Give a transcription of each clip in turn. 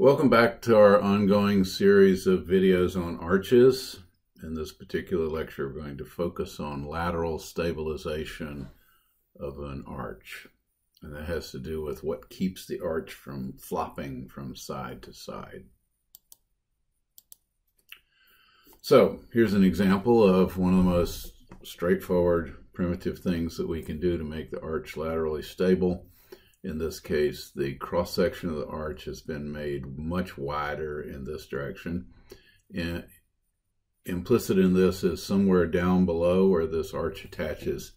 Welcome back to our ongoing series of videos on arches. In this particular lecture, we're going to focus on lateral stabilization of an arch. And that has to do with what keeps the arch from flopping from side to side. So here's an example of one of the most straightforward primitive things that we can do to make the arch laterally stable. In this case, the cross section of the arch has been made much wider in this direction. And implicit in this is somewhere down below where this arch attaches,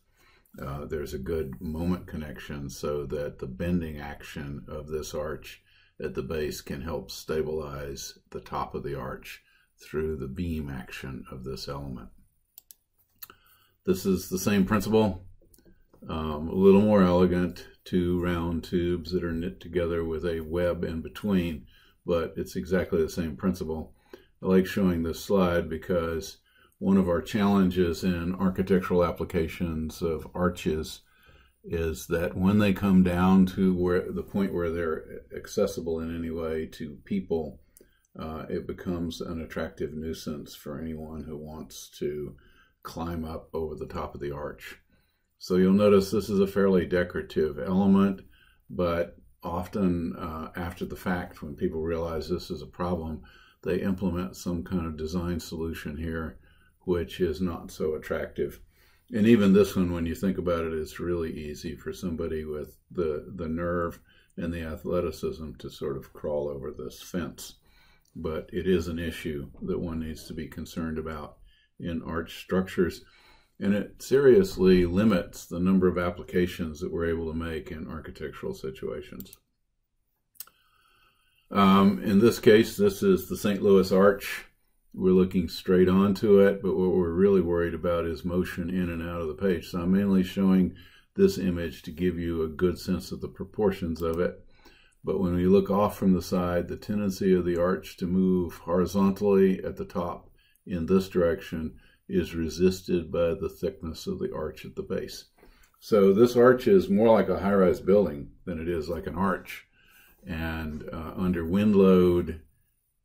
uh, there's a good moment connection so that the bending action of this arch at the base can help stabilize the top of the arch through the beam action of this element. This is the same principle, um, a little more elegant, two round tubes that are knit together with a web in between, but it's exactly the same principle. I like showing this slide because one of our challenges in architectural applications of arches is that when they come down to where the point where they're accessible in any way to people, uh, it becomes an attractive nuisance for anyone who wants to climb up over the top of the arch. So you'll notice this is a fairly decorative element, but often uh, after the fact, when people realize this is a problem, they implement some kind of design solution here, which is not so attractive. And even this one, when you think about it, it, is really easy for somebody with the, the nerve and the athleticism to sort of crawl over this fence. But it is an issue that one needs to be concerned about in arch structures and it seriously limits the number of applications that we're able to make in architectural situations. Um, in this case, this is the St. Louis Arch. We're looking straight onto it, but what we're really worried about is motion in and out of the page. So I'm mainly showing this image to give you a good sense of the proportions of it. But when we look off from the side, the tendency of the arch to move horizontally at the top in this direction is resisted by the thickness of the arch at the base. So this arch is more like a high-rise building than it is like an arch. And uh, under wind load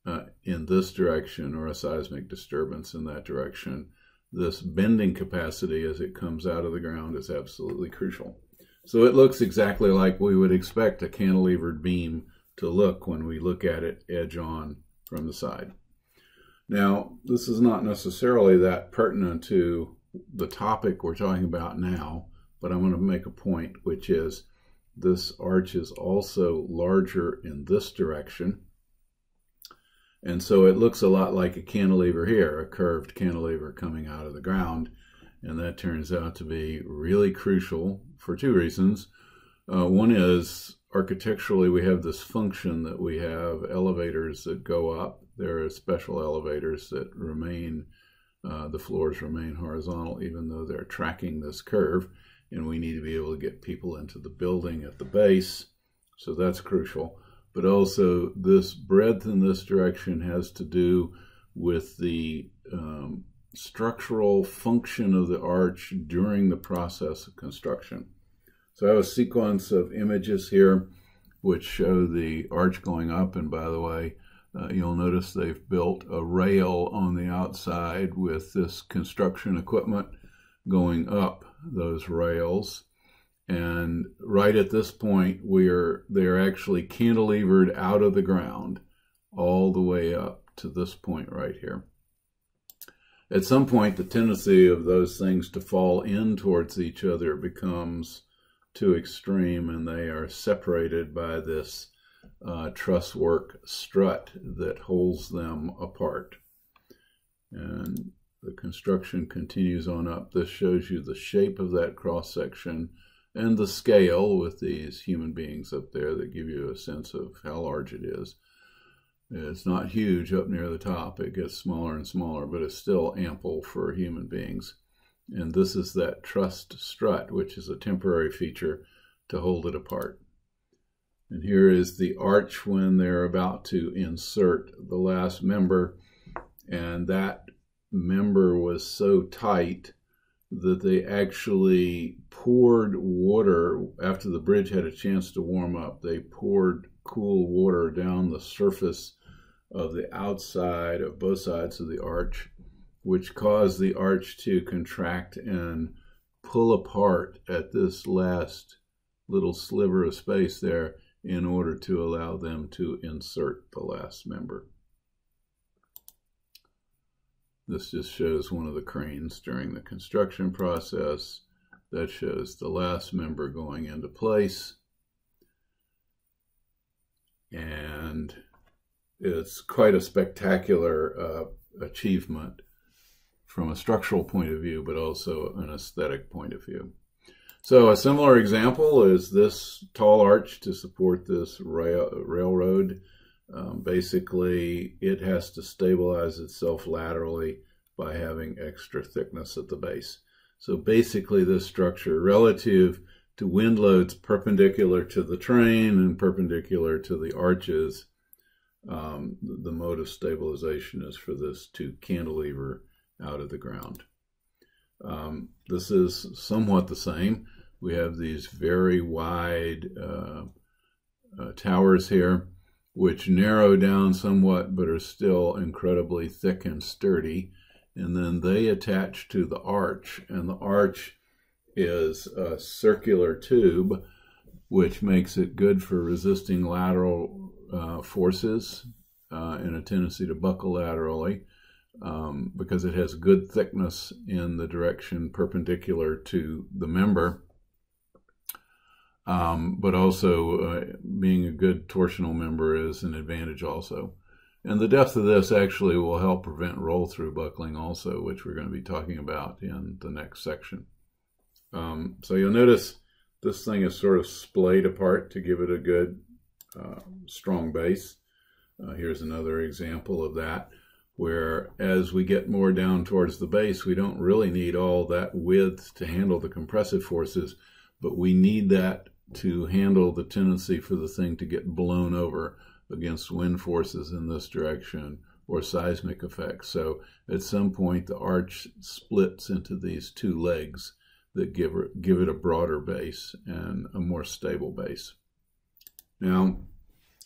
uh, in this direction or a seismic disturbance in that direction, this bending capacity as it comes out of the ground is absolutely crucial. So it looks exactly like we would expect a cantilevered beam to look when we look at it edge on from the side. Now, this is not necessarily that pertinent to the topic we're talking about now, but I'm going to make a point, which is this arch is also larger in this direction. And so it looks a lot like a cantilever here, a curved cantilever coming out of the ground. And that turns out to be really crucial for two reasons. Uh, one is architecturally, we have this function that we have elevators that go up there are special elevators that remain, uh, the floors remain horizontal even though they're tracking this curve. And we need to be able to get people into the building at the base. So that's crucial. But also this breadth in this direction has to do with the um, structural function of the arch during the process of construction. So I have a sequence of images here which show the arch going up. And by the way, uh, you'll notice they've built a rail on the outside with this construction equipment going up those rails. And right at this point, we're they're actually cantilevered out of the ground all the way up to this point right here. At some point, the tendency of those things to fall in towards each other becomes too extreme, and they are separated by this uh, truss work strut that holds them apart. And the construction continues on up. This shows you the shape of that cross section and the scale with these human beings up there that give you a sense of how large it is. It's not huge up near the top. It gets smaller and smaller, but it's still ample for human beings. And this is that trussed strut, which is a temporary feature to hold it apart. And here is the arch when they're about to insert the last member. And that member was so tight that they actually poured water after the bridge had a chance to warm up. They poured cool water down the surface of the outside of both sides of the arch, which caused the arch to contract and pull apart at this last little sliver of space there in order to allow them to insert the last member. This just shows one of the cranes during the construction process. That shows the last member going into place. And it's quite a spectacular uh, achievement from a structural point of view, but also an aesthetic point of view. So a similar example is this tall arch to support this rail, railroad. Um, basically, it has to stabilize itself laterally by having extra thickness at the base. So basically this structure relative to wind loads perpendicular to the train and perpendicular to the arches, um, the mode of stabilization is for this to cantilever out of the ground. Um, this is somewhat the same we have these very wide uh, uh, towers here, which narrow down somewhat but are still incredibly thick and sturdy. And then they attach to the arch, and the arch is a circular tube, which makes it good for resisting lateral uh, forces uh, and a tendency to buckle laterally. Um, because it has good thickness in the direction perpendicular to the member um, but also uh, being a good torsional member is an advantage also. And the depth of this actually will help prevent roll through buckling also, which we're going to be talking about in the next section. Um, so you'll notice this thing is sort of splayed apart to give it a good uh, strong base. Uh, here's another example of that, where as we get more down towards the base, we don't really need all that width to handle the compressive forces, but we need that to handle the tendency for the thing to get blown over against wind forces in this direction or seismic effects. So at some point, the arch splits into these two legs that give give it a broader base and a more stable base. Now,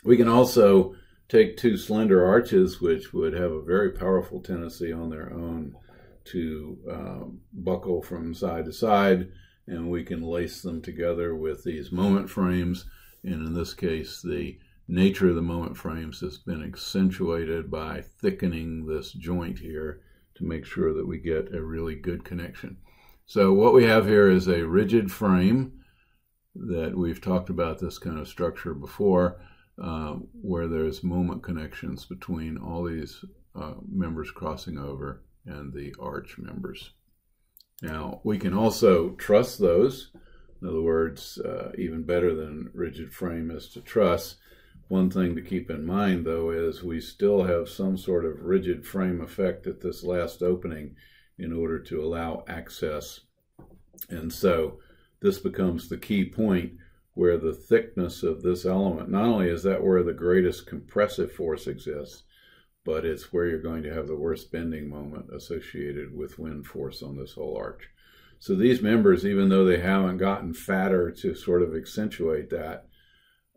we can also take two slender arches, which would have a very powerful tendency on their own to um, buckle from side to side and we can lace them together with these moment frames. And in this case, the nature of the moment frames has been accentuated by thickening this joint here to make sure that we get a really good connection. So what we have here is a rigid frame that we've talked about this kind of structure before, uh, where there's moment connections between all these uh, members crossing over and the arch members. Now, we can also truss those. In other words, uh, even better than rigid frame is to truss. One thing to keep in mind, though, is we still have some sort of rigid frame effect at this last opening in order to allow access. And so this becomes the key point where the thickness of this element, not only is that where the greatest compressive force exists, but it's where you're going to have the worst bending moment associated with wind force on this whole arch. So these members, even though they haven't gotten fatter to sort of accentuate that,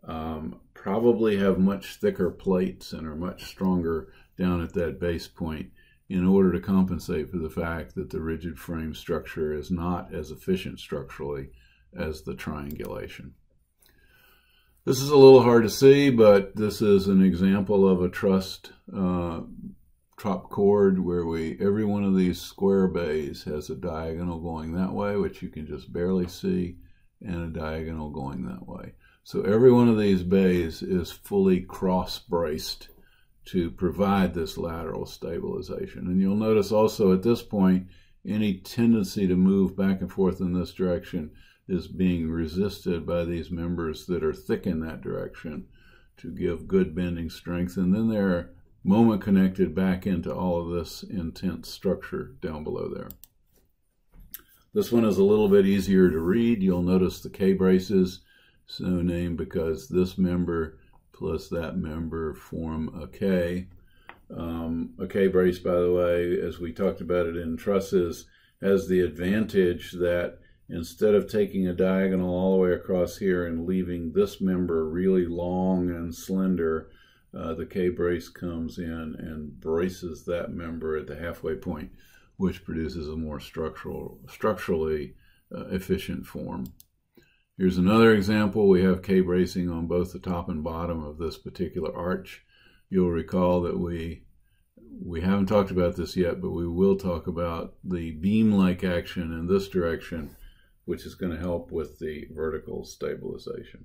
um, probably have much thicker plates and are much stronger down at that base point in order to compensate for the fact that the rigid frame structure is not as efficient structurally as the triangulation. This is a little hard to see, but this is an example of a trussed uh, top chord where we every one of these square bays has a diagonal going that way, which you can just barely see, and a diagonal going that way. So every one of these bays is fully cross-braced to provide this lateral stabilization. And you'll notice also at this point, any tendency to move back and forth in this direction is being resisted by these members that are thick in that direction to give good bending strength. And then they're moment connected back into all of this intense structure down below there. This one is a little bit easier to read. You'll notice the K-braces, so named because this member plus that member form a K. Um, a K-brace, by the way, as we talked about it in trusses, has the advantage that instead of taking a diagonal all the way across here and leaving this member really long and slender, uh, the K-brace comes in and braces that member at the halfway point, which produces a more structural, structurally uh, efficient form. Here's another example. We have K-bracing on both the top and bottom of this particular arch. You'll recall that we we haven't talked about this yet, but we will talk about the beam-like action in this direction, which is going to help with the vertical stabilization.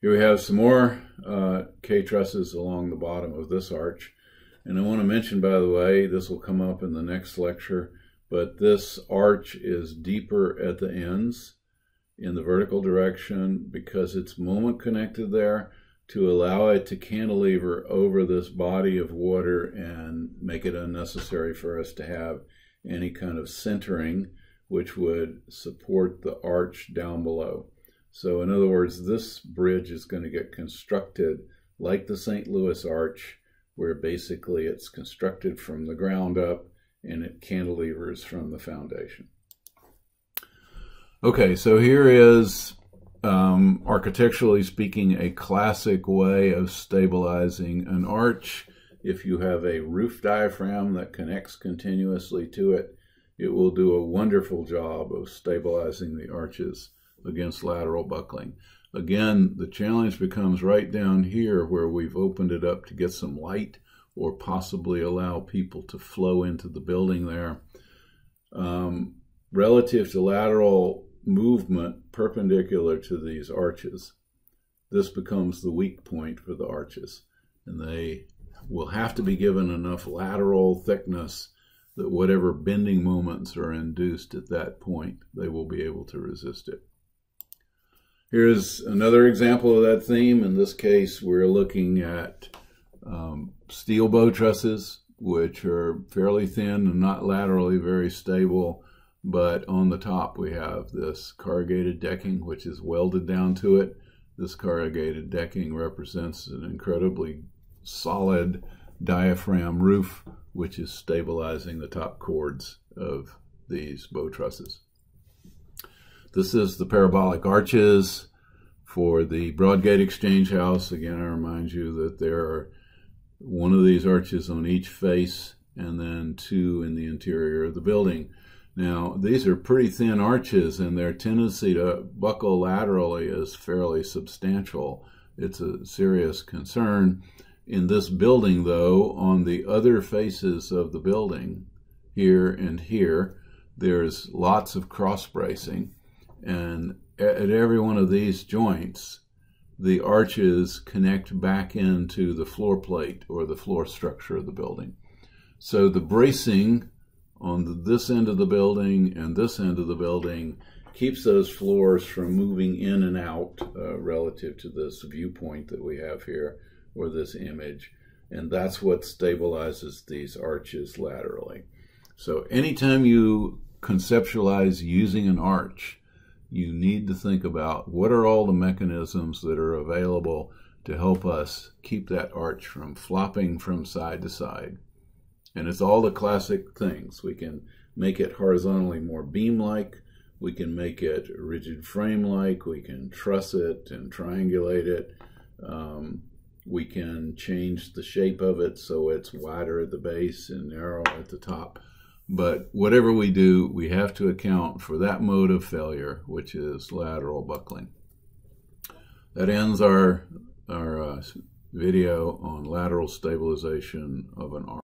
Here we have some more uh, K-trusses along the bottom of this arch. And I want to mention, by the way, this will come up in the next lecture, but this arch is deeper at the ends in the vertical direction because it's moment connected there to allow it to cantilever over this body of water and make it unnecessary for us to have any kind of centering which would support the arch down below. So in other words, this bridge is going to get constructed like the St. Louis Arch, where basically it's constructed from the ground up and it cantilevers from the foundation. Okay, so here is, um, architecturally speaking, a classic way of stabilizing an arch. If you have a roof diaphragm that connects continuously to it, it will do a wonderful job of stabilizing the arches against lateral buckling. Again, the challenge becomes right down here where we've opened it up to get some light or possibly allow people to flow into the building there. Um, relative to lateral movement perpendicular to these arches, this becomes the weak point for the arches. And they will have to be given enough lateral thickness that whatever bending moments are induced at that point, they will be able to resist it. Here's another example of that theme. In this case, we're looking at um, steel bow trusses, which are fairly thin and not laterally very stable. But on the top, we have this corrugated decking, which is welded down to it. This corrugated decking represents an incredibly solid diaphragm roof, which is stabilizing the top chords of these bow trusses. This is the parabolic arches for the Broadgate Exchange House. Again, I remind you that there are one of these arches on each face and then two in the interior of the building. Now, these are pretty thin arches and their tendency to buckle laterally is fairly substantial. It's a serious concern. In this building, though, on the other faces of the building, here and here, there's lots of cross bracing. And at every one of these joints, the arches connect back into the floor plate or the floor structure of the building. So the bracing on this end of the building and this end of the building keeps those floors from moving in and out uh, relative to this viewpoint that we have here or this image. And that's what stabilizes these arches laterally. So anytime you conceptualize using an arch, you need to think about what are all the mechanisms that are available to help us keep that arch from flopping from side to side. And it's all the classic things. We can make it horizontally more beam-like. We can make it rigid frame-like. We can truss it and triangulate it. Um, we can change the shape of it so it's wider at the base and narrow at the top. But whatever we do, we have to account for that mode of failure, which is lateral buckling. That ends our, our uh, video on lateral stabilization of an arm.